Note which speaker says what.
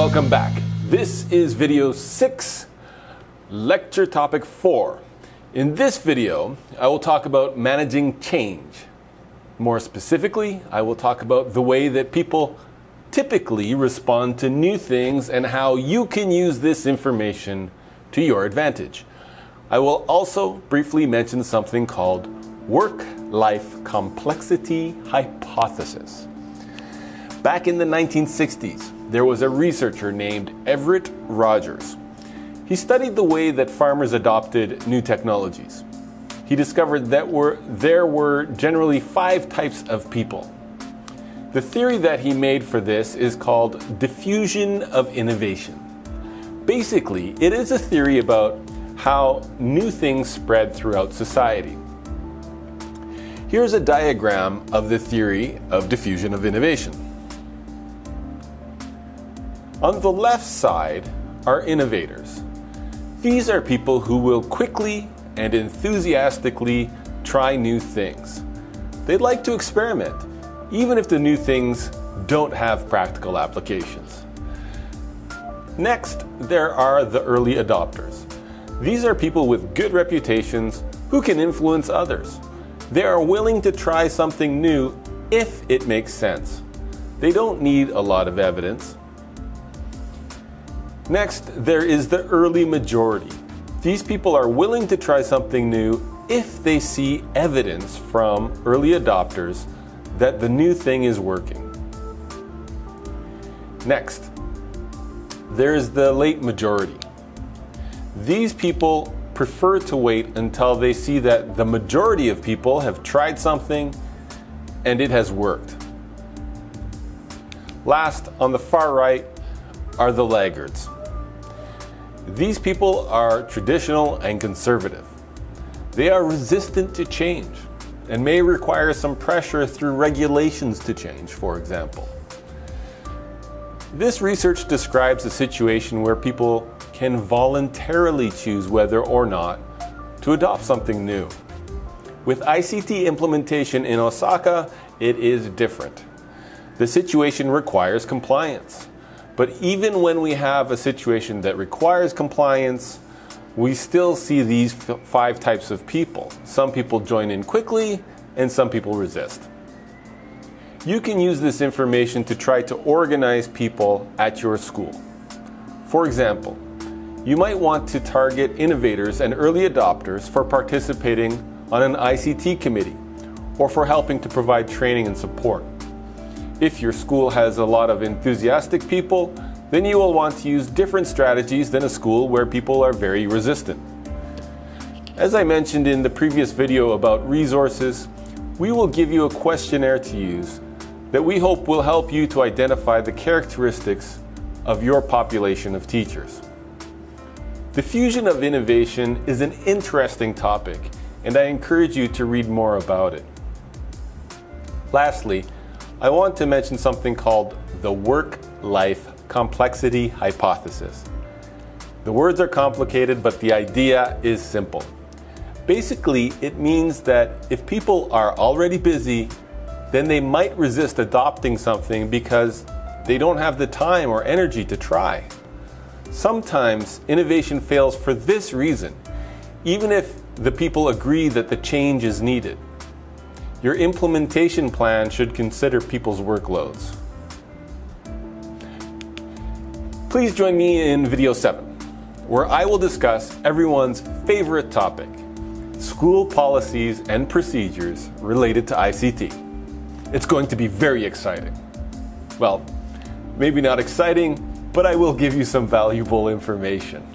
Speaker 1: welcome back. This is video 6, lecture topic 4. In this video, I will talk about managing change. More specifically, I will talk about the way that people typically respond to new things and how you can use this information to your advantage. I will also briefly mention something called work life complexity hypothesis. Back in the 1960s, there was a researcher named Everett Rogers. He studied the way that farmers adopted new technologies. He discovered that were, there were generally five types of people. The theory that he made for this is called diffusion of innovation. Basically, it is a theory about how new things spread throughout society. Here's a diagram of the theory of diffusion of innovation. On the left side are innovators. These are people who will quickly and enthusiastically try new things. They'd like to experiment, even if the new things don't have practical applications. Next, there are the early adopters. These are people with good reputations who can influence others. They are willing to try something new if it makes sense. They don't need a lot of evidence. Next, there is the early majority. These people are willing to try something new if they see evidence from early adopters that the new thing is working. Next, there is the late majority. These people prefer to wait until they see that the majority of people have tried something and it has worked. Last, on the far right, are the laggards. These people are traditional and conservative. They are resistant to change and may require some pressure through regulations to change, for example. This research describes a situation where people can voluntarily choose whether or not to adopt something new. With ICT implementation in Osaka, it is different. The situation requires compliance. But even when we have a situation that requires compliance, we still see these five types of people. Some people join in quickly, and some people resist. You can use this information to try to organize people at your school. For example, you might want to target innovators and early adopters for participating on an ICT committee or for helping to provide training and support. If your school has a lot of enthusiastic people, then you will want to use different strategies than a school where people are very resistant. As I mentioned in the previous video about resources, we will give you a questionnaire to use that we hope will help you to identify the characteristics of your population of teachers. Diffusion of innovation is an interesting topic, and I encourage you to read more about it. Lastly, I want to mention something called the work-life complexity hypothesis. The words are complicated, but the idea is simple. Basically, it means that if people are already busy, then they might resist adopting something because they don't have the time or energy to try. Sometimes innovation fails for this reason, even if the people agree that the change is needed. Your implementation plan should consider people's workloads. Please join me in video 7, where I will discuss everyone's favorite topic, school policies and procedures related to ICT. It's going to be very exciting. Well, maybe not exciting, but I will give you some valuable information.